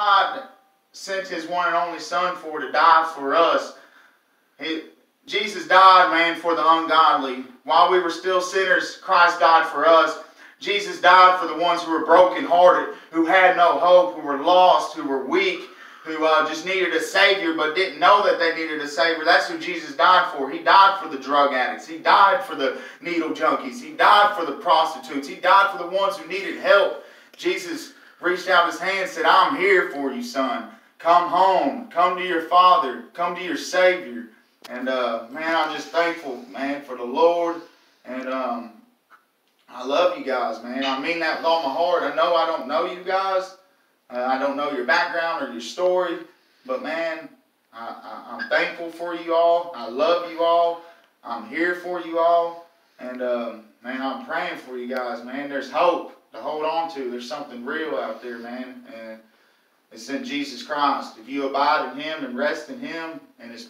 God sent his one and only son for to die for us. Jesus died, man, for the ungodly. While we were still sinners, Christ died for us. Jesus died for the ones who were brokenhearted, who had no hope, who were lost, who were weak, who uh, just needed a Savior but didn't know that they needed a Savior. That's who Jesus died for. He died for the drug addicts. He died for the needle junkies. He died for the prostitutes. He died for the ones who needed help. Jesus reached out his hand and said, I'm here for you, son. Come home. Come to your Father. Come to your Savior. And, uh, man, I'm just thankful, man, for the Lord. And, um, I love you guys, man. I mean that with all my heart. I know I don't know you guys. Uh, I don't know your background or your story. But, man, I, am thankful for you all. I love you all. I'm here for you all. And, um, man, I'm praying for you guys, man. There's hope to hold on to. There's something real out there, man. And it's in Jesus Christ. If you abide in Him and rest in Him and His